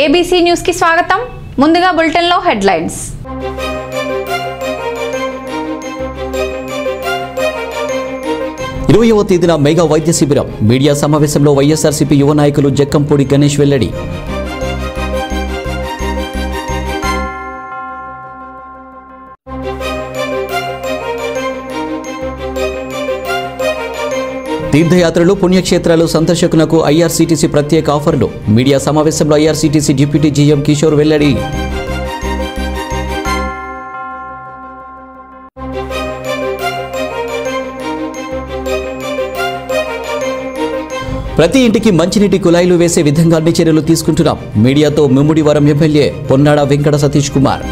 ABC న్యూస్కి స్వాగతం. ముందుగా బులెటిన్లో హెడ్లైన్స్. ఇరవయవ తేదీన మెగా వైద్య శిబిరం. మీడియా సమావేశంలో వైఎస్ఆర్సీపీ యువ నాయకులు జక్కంపూడి గణేష్ వెల్లడి. తీర్థయాత్రలు పుణ్యక్షేత్రాలు సందర్శకులకు ఐఆర్సీటీసీ ప్రత్యేక ఆఫర్లు. మీడియా సమావేశంలో ఐఆర్సీటీసీ డిప్యూటీ జీఎం కిషోర్ వెల్లడి. ప్రతి ఇంటికి మంచినీటి కుళాయిలు వేసే విధంగా అన్ని చర్యలు తీసుకుంటున్నాం. మీడియాతో మిమ్ముడివరం ఎమ్మెల్యే పొన్నాడ వెంకట సతీష్ కుమార్.